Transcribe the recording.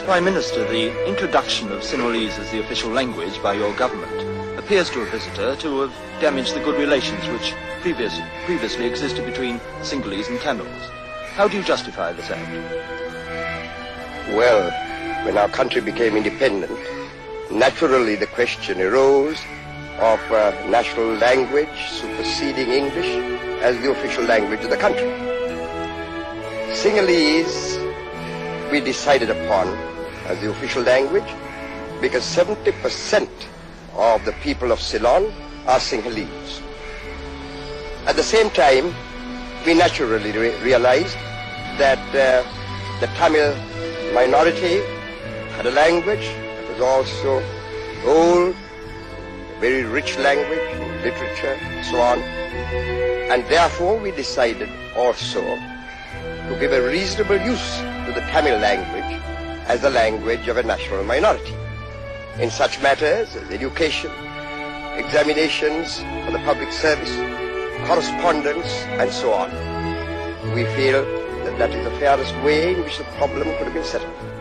Mr. Prime Minister, the introduction of Sinhalese as the official language by your government appears to a visitor to have damaged the good relations which previous, previously existed between Sinhalese and Tamils. How do you justify this act? Well, when our country became independent, naturally the question arose of uh, national language superseding English as the official language of the country. Sinhalese we decided upon as the official language because 70% of the people of Ceylon are Sinhalese. At the same time, we naturally re realized that uh, the Tamil minority had a language that was also old, very rich language, literature, so on. And therefore we decided also to give a reasonable use to the Tamil language as the language of a national minority. In such matters as education, examinations for the public service, correspondence, and so on. We feel that that is the fairest way in which the problem could have been settled.